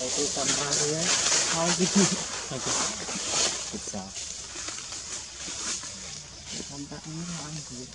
itu kamarnya mau gitu oke. Bisa. Tampaknya ambil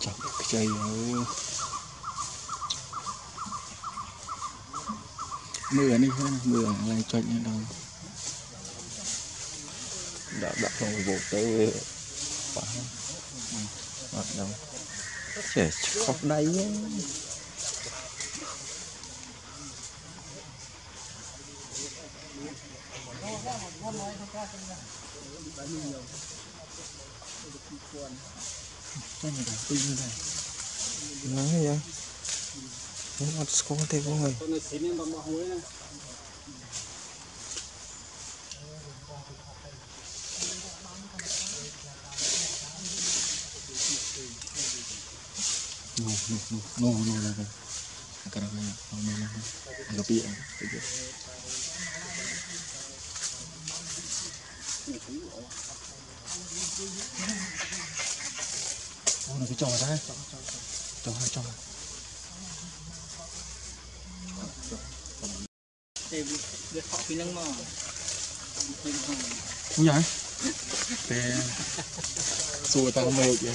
chặt cái dây nữa mưa này hết mưa lại cho như đâu. Đã đã không bộ tới quá hoạt đâu trẻ khóc đây ấy. Hãy subscribe cho kênh Ghiền Mì Gõ Để không bỏ lỡ những video hấp dẫn Nangis ya. mau sekolah teh bunga. No, no, no, no. Karena kalau memang agak gitu. Thank you. Ôi, nó cứ cái trò ra Trò hai cái Không nhỉ? Để... Xua tăng mệt vậy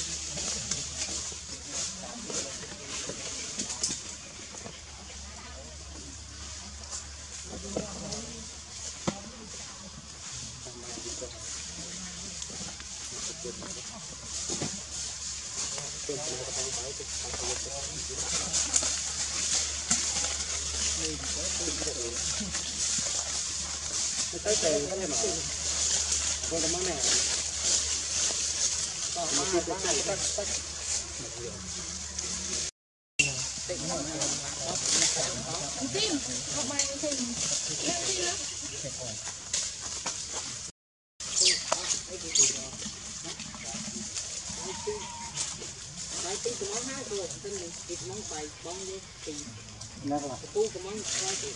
tới từ cái này mà cô đã món này có món này có này có có Tim, học bài thì lên đi nữa. Đấy, tí cái món hai rồi, tên này, cái món bài bông đi, là cái tu cái món hai thì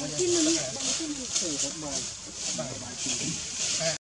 Bằng tim mình, bằng cái ai cho mình, không vào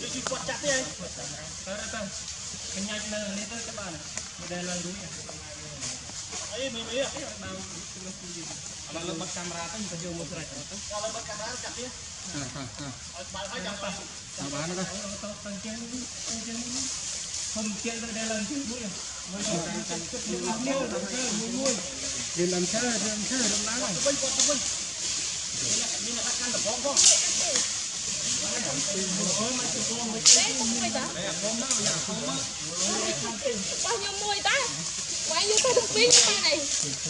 Jadi kuat capek ya. Karena kan kenyat lah itu ke mana? Modal lalunya. Ayo, ayo, ayo. Kalau lemak kamrata bisa jauh rata. Kalau lemak kamrata capek ya. Ah, ah, ah. Kalau apa? Tambahan apa? Kalau tangkian, tangkian, tangkian dari dalam tubuh ya. វាលំឈើវាលំឈើដំឡើងទៅវិញគាត់ទៅវិញមានអ្នកដាក់កាន់ដំបងផងបងខ្ញុំមួយតាវាយយកទៅទាំងពីរបានអី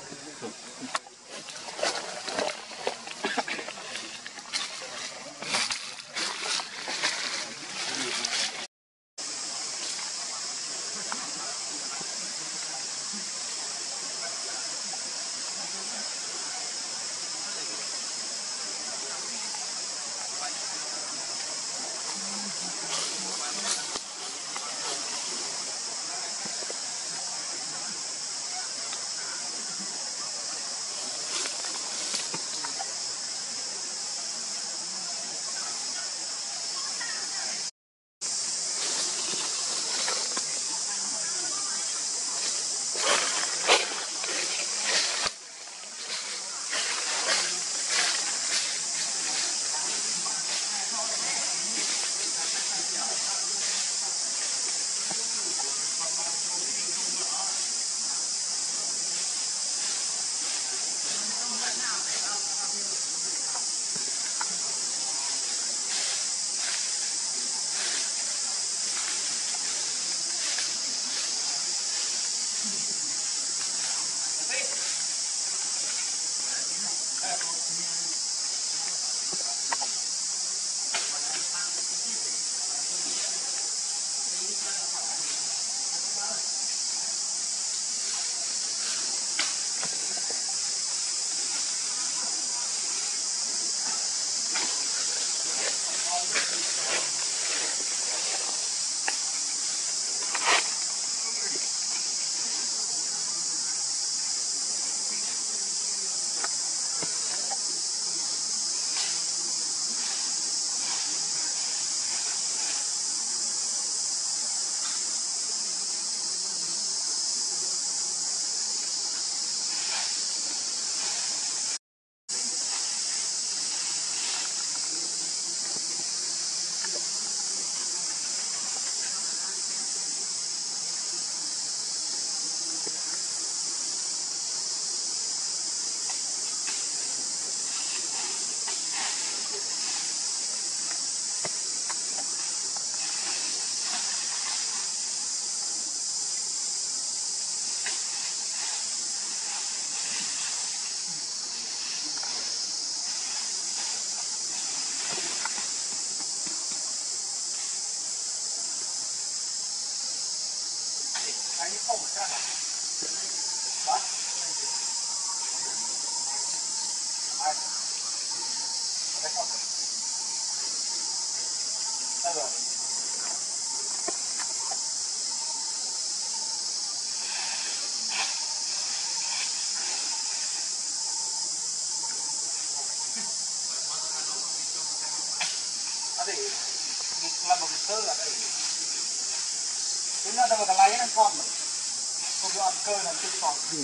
นี่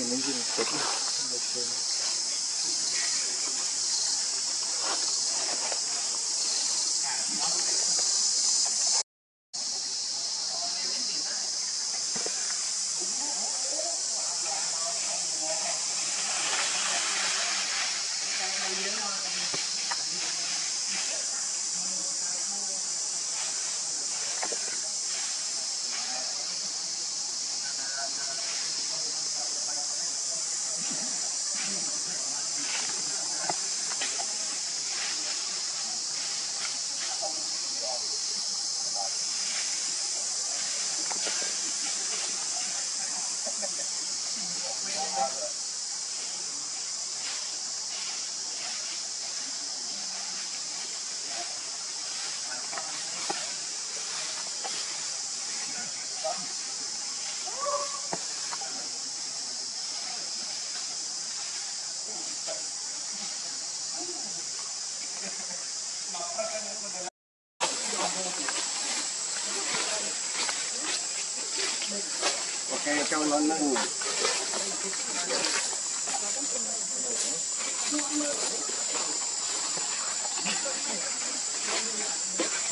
มันยิงเจ็บ Okay, cho lên lên. Thank you.